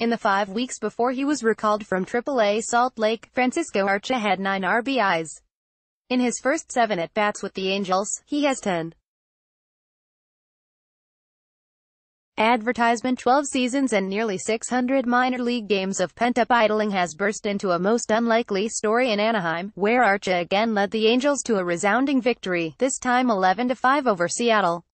In the five weeks before he was recalled from AAA Salt Lake, Francisco Arcia had 9 RBIs. In his first seven at-bats with the Angels, he has 10. Advertisement 12 seasons and nearly 600 minor league games of pent-up idling has burst into a most unlikely story in Anaheim, where Arcia again led the Angels to a resounding victory, this time 11-5 over Seattle.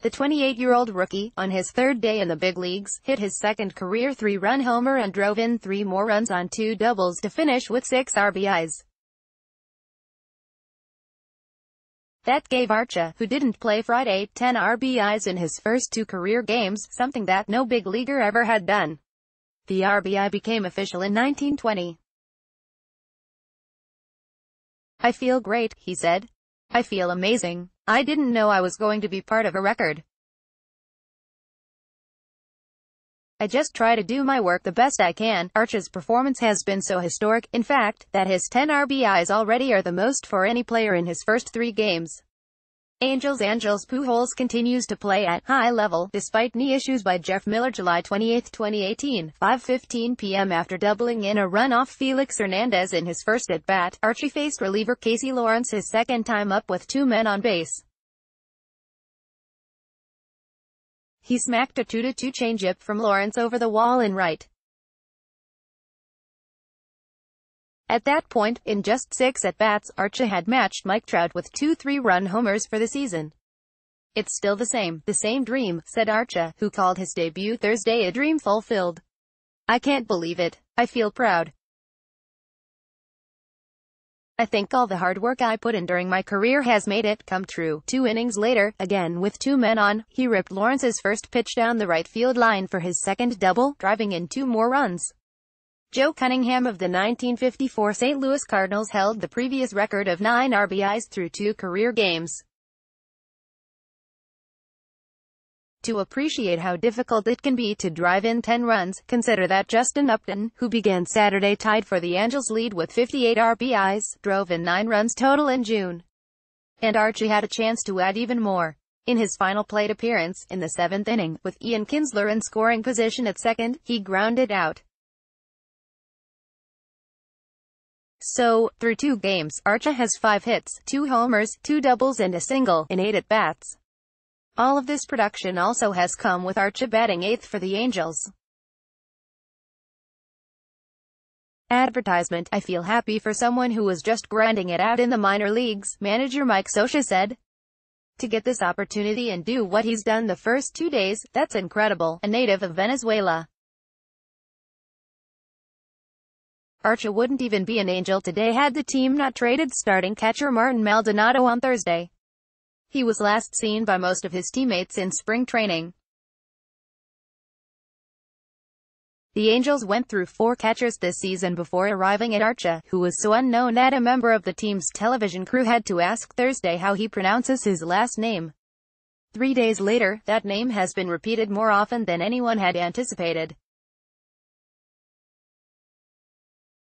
The 28-year-old rookie, on his third day in the big leagues, hit his second career three-run homer and drove in three more runs on two doubles to finish with six RBIs. That gave Arcia, who didn't play Friday, 10 RBIs in his first two career games, something that no big leaguer ever had done. The RBI became official in 1920. I feel great, he said. I feel amazing. I didn't know I was going to be part of a record. I just try to do my work the best I can. Arcia's performance has been so historic, in fact, that his 10 RBIs already are the most for any player in his first three games. Angels Angels Pujols continues to play at high level, despite knee issues by Jeff Miller July 28, 2018, 5.15 p.m. after doubling in a run off Felix Hernandez in his first at-bat, Arcia faced reliever Casey Lawrence his second time up with two men on base. He smacked a 2-2 changeup from Lawrence over the wall in right. At that point, in just six at-bats, Arcia had matched Mike Trout with two three-run homers for the season. It's still the same, the same dream, said Arcia, who called his debut Thursday a dream fulfilled. I can't believe it. I feel proud. I think all the hard work I put in during my career has made it come true. Two innings later, again with two men on, he ripped Lawrence's first pitch down the right field line for his second double, driving in two more runs. Joe Cunningham of the 1954 St. Louis Cardinals held the previous record of 9 RBIs through two career games. To appreciate how difficult it can be to drive in 10 runs, consider that Justin Upton, who began Saturday tied for the Angels lead with 58 RBIs, drove in 9 runs total in June. And Arcia had a chance to add even more. In his final plate appearance, in the seventh inning, with Ian Kinsler in scoring position at second, he grounded out. So, through two games, Arcia has five hits, two homers, two doubles and a single, in eight at-bats. All of this production also has come with Arcia batting eighth for the Angels. Advertisement, I feel happy for someone who was just grinding it out in the minor leagues, manager Mike Scioscia said. To get this opportunity and do what he's done the first two days, that's incredible, a native of Venezuela. Arcia wouldn't even be an Angel today had the team not traded starting catcher Martin Maldonado on Thursday. He was last seen by most of his teammates in spring training. The Angels went through four catchers this season before arriving at Arcia, who was so unknown that a member of the team's television crew had to ask Thursday how he pronounces his last name. Three days later, that name has been repeated more often than anyone had anticipated.